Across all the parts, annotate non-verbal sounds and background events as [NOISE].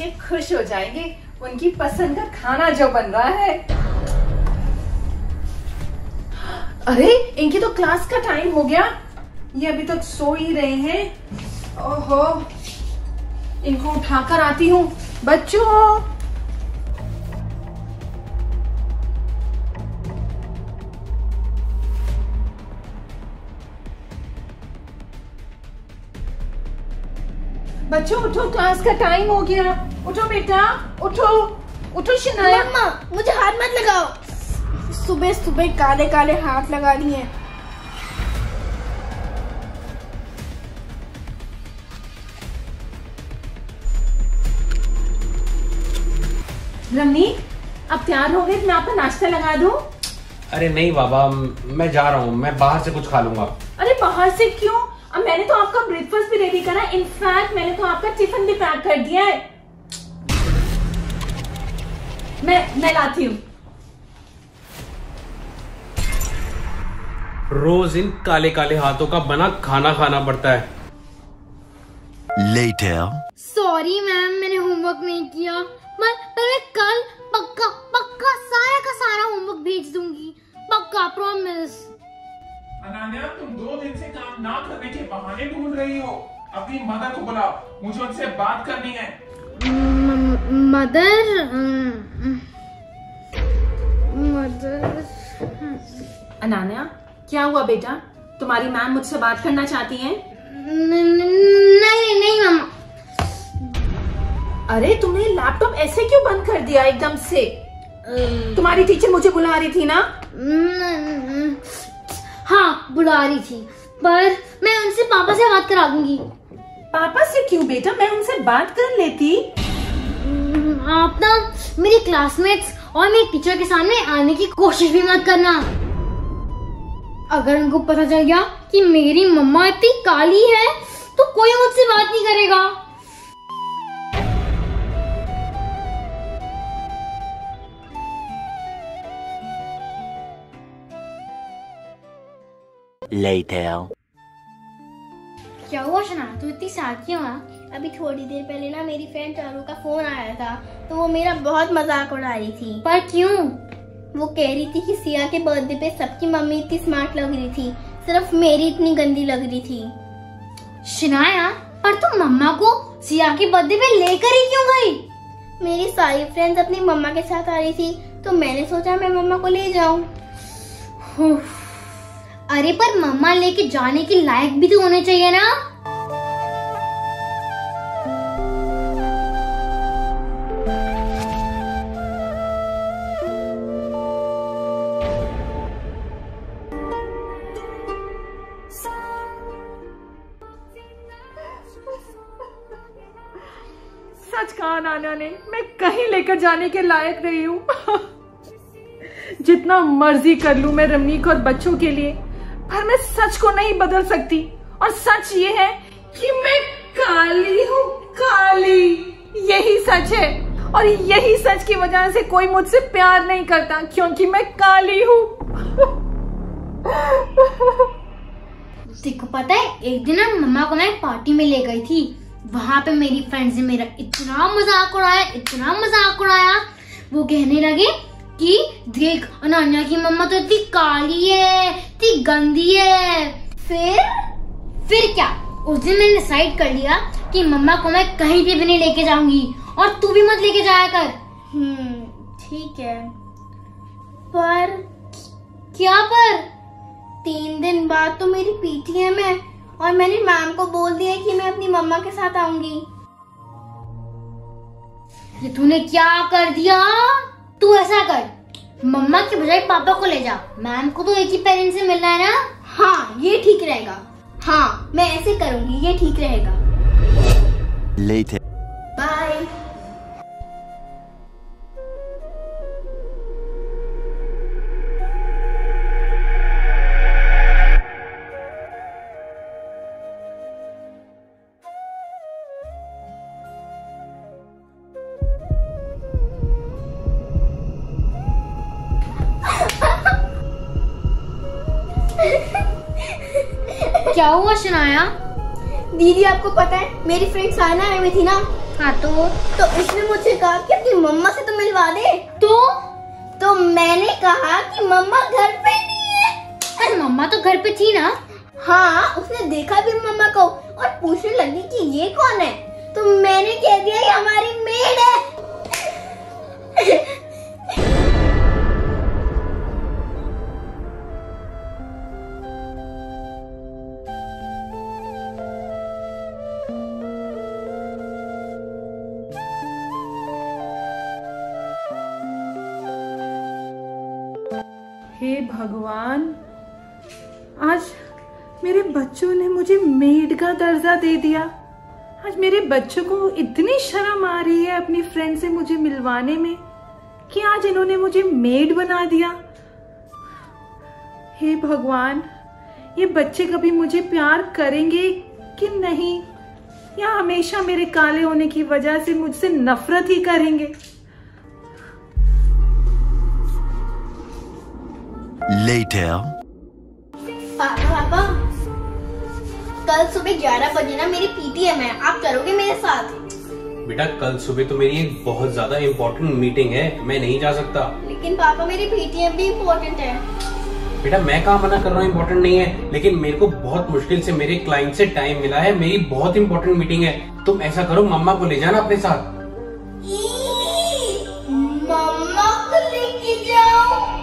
बच्चे खुश हो जाएँगे। उनकी पसंद का खाना जो बन रहा है। अरे, इनकी तो क्लास का टाइम हो गया। ये अभी तक सो ही रहे हैं। ओहो, इनको उठाकर आती हूँ। बच्चों! बच्चों उठो क्लास का टाइम हो गया। उठो बेटा उठो उठो शनाया। मम्मा मुझे हाथ मत लगाओ। सुबह सुबह काले काले हाथ लगा दिए। रमनी अब तैयार हो गए मैं आपका नाश्ता लगा दूँ? अरे नहीं बाबा मैं जा रहा हूँ मैं बाहर से कुछ खा लूँगा। अरे बाहर से क्यों? अब मैंने तो आपका ब्रेकफास्ट भी रेडी करा। इनफैक्ट मैंने तो आपका टिफ़िन भी पैक कर दिया है। मैं मैं लाती हूँ। रोज इन काले काले हाथों का बना खाना खाना पड़ता है। Later. सॉरी मैम मैंने होमवर्क नहीं किया। मैं बहाने ढूंढ रही हो? अपनी मदर को बुलाओ। मुझे उनसे बात करनी है। मदर? मदर? अनान्या क्या हुआ बेटा? तुम्हारी मैम मुझसे बात करना चाहती हैं? नहीं नहीं मम्मा अरे तुमने लैपटॉप ऐसे क्यों बंद कर दिया एकदम से? तुम्हारी टीचर मुझे बुला रही थी ना हाँ बुला रही थी। पर मैं उनसे पापा से बात करा दूँगी। पापा से क्यों बेटा? मैं उनसे बात कर लेती। आप ना मेरी क्लासमेट्स और मेरी टीचर के सामने आने की कोशिश भी मत करना। अगर उनको पता चल गया कि मेरी मम्मा इतनी काली है तो कोई मुझसे बात नहीं करेगा। Later. क्या हुआ शना तू इतनी साथ क्यों आ अभी थोड़ी देर पहले ना मेरी फ्रेंड चारू का फ़ोन आया था तो वो मेरा बहुत मज़ाक उड़ा रही थी पर क्यों वो कह रही थी कि सिया के बर्थडे पे सबकी मम्मी इतनी स्मार्ट लग रही थी सिर्फ़ मेरी इतनी गंदी लग रही थी शनाया पर तुम मम्मा को सिया के बर्थडे पे लेकर ही क्यों गई मेरी सारी फ्रेंड्स अपनी मम्मा के साथ आ रही थी तो मैंने सोचा मैं मम्मा को ले जाऊँ अरे पर मम्मा लेके जाने के लायक भी तो होने चाहिए ना। सच कहा नाना ने, मैं कहीं लेकर जाने के लायक नहीं हूँ। [LAUGHS] जितना मर्ज़ी कर लूँ मैं रमनीक और बच्चों के लिए। पर मैं सच को नहीं बदल सकती। और सच ये है कि मैं काली हूँ, काली। यही सच है। और यही सच की वजह से कोई मुझसे प्यार नहीं करता, क्योंकि मैं काली हूँ। देखो, पता है, एक दिन ना मम्मा को मैं पार्टी में ले गई थी। वहाँ पे मेरी फ्रेंड्स ने मेरा इतना मज़ाक उड़ाया, इतना मज़ाक उड़ाया। वो कहने लगे कि देख, अनन्या की मम्मा तो इतनी काली है। इतनी गंदी है। फिर? फिर क्या? उस दिन मैंने डिसाइड कर लिया कि मम्मा को मैं कहीं भी नहीं लेके जाऊँगी और तू भी मत लेके जाया कर। हम्म ठीक है। पर क्या पर? तीन दिन बाद तो मेरी पीटीएम है और मैंने मैम को बोल दिया कि मैं अपनी मम्मा के साथ आऊँगी। ये तूने क्या कर दिया? तू ऐसा कर। मम्मा के बजाय पापा को ले जा। मैम को तो एक ही पेरेंट से मिलना है ना? हाँ ये ठीक रहेगा। हाँ मैं ऐसे करूँगी, ये ठीक रहेगा. क्या हुआ शनाया? दीदी आपको पता है मेरी फ्रेंड साइना आई हुई थी ना। हाँ तो? तो इसने मुझसे कहा कि अपनी मम्मा से तो मिलवा दे। तो? तो मैंने कहा कि मम्मा घर पे नहीं है। अरे मम्मा तो घर पे थी ना। हाँ उसने देखा भी मम्मा को और पूछने लगी कि ये कौन है? तो मैंने कह दिया ये हमारी मेड है। भगवान, आज मेरे बच्चों ने मुझे मेड का दर्जा दे दिया। आज मेरे बच्चों को इतनी शर्म आ रही है अपनी फ्रेंड से मुझे मिलवाने में कि आज इन्होंने मुझे मेड बना दिया। हे भगवान, ये बच्चे कभी मुझे प्यार करेंगे कि नहीं? या हमेशा मेरे काले होने की वजह से मुझसे नफरत ही करेंगे? Later. पापा पापा कल सुबह ग्यारह बजे ना मेरी पीटीएम है। आप करोगे मेरे साथ? बेटा कल सुबह तो मेरी एक बहुत ज़्यादा इम्पोर्टेंट मीटिंग है। मैं नहीं जा सकता। लेकिन पापा मेरी पीटीएम भी इम्पोर्टेंट है। बेटा मैं कहा मना कर रहा हूँ? इम्पोर्टेंट नहीं है। लेकिन मेरे को बहुत मुश्किल से मेरे क्लाइंट से टाइम मिला है। मेरी बहुत इम्पोर्टेंट मीटिंग है। तुम ऐसा करो मम्मा को ले जाना अपने साथ। मम्मा को लेके जाओ।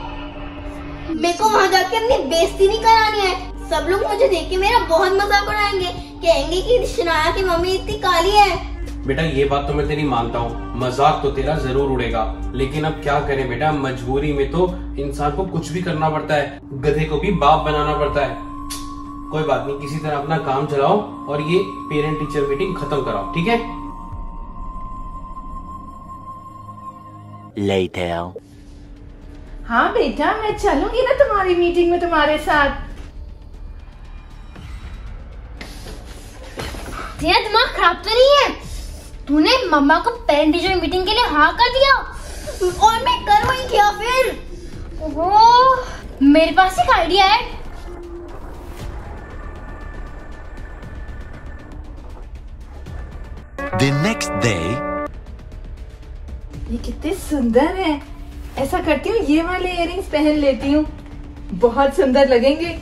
मेरे को वहाँ जाके अपनी बेइज्जती नहीं करानी है। सब लोग मुझे देख के मेरा बहुत मज़ाक उड़ाएँगे। कहेंगे कि शनाया की मम्मी इतनी काली है। बेटा ये बात तो मैं तेरी मानता हूँ। मज़ाक तो तेरा ज़रूर उड़ेगा। लेकिन अब क्या करें बेटा? मजबूरी में तो इंसान को कुछ भी करना पड़ता है। गधे को भी बाप बनाना पड़ता है। कोई बात नहीं किसी तरह अपना काम चलाओ और ये पेरेंट टीचर मीटिंग खत्म कराओ ठीक है? Later. हाँ बेटा मैं चलूँगी ना तुम्हारी मीटिंग में तुम्हारे साथ। तेरा दिमाग खराब तो नहीं है? तूने मम्मा को पेरेंट टीचर मीटिंग के लिए हाँ कर दिया। और मैं करूँ ही क्या फिर ओहो मेरे पास एक आइडिया है। The next day. ये कितने सुंदर है। ऐसा करती हूँ, ये वाले इयररिंग्स पहन लेती हूँ। बहुत सुंदर लगेंगे।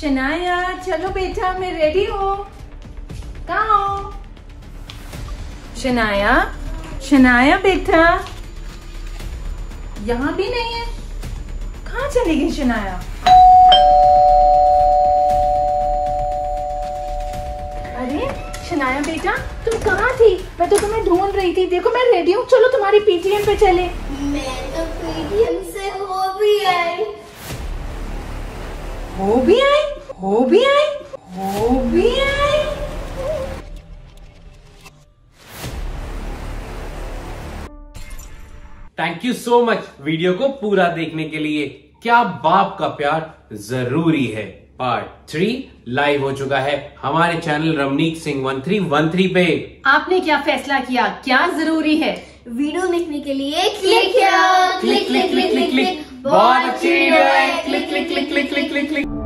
शनाया, चलो बेटा, मैं रेडी हूँ। कहाँ हो? शनाया शनाया बेटा। यहाँ भी नहीं है। कहाँ चली गई शनाया? अरे शनाया बेटा तुम कहाँ थी? मैं तो तुम्हें ढूंढ रही थी। देखो मैं रेडी हूँ। चलो तुम्हारी पीटीएम पे चले। मैं तो पीटीएम से हो भी आई। हो भी आई? हो भी आई? हो भी आई? Thank you so much video को पूरा देखने के लिए क्या बाप का प्यार ज़रूरी है? पार्ट थ्री लाइव हो चुका है। हमारे channel Ramneek Singh one three one three पे। आपने क्या फैसला किया? क्या ज़रूरी है? वीडियो देखने के लिए click click click click click click बहुत अच्छी वीडियो है। Click click click click click click click.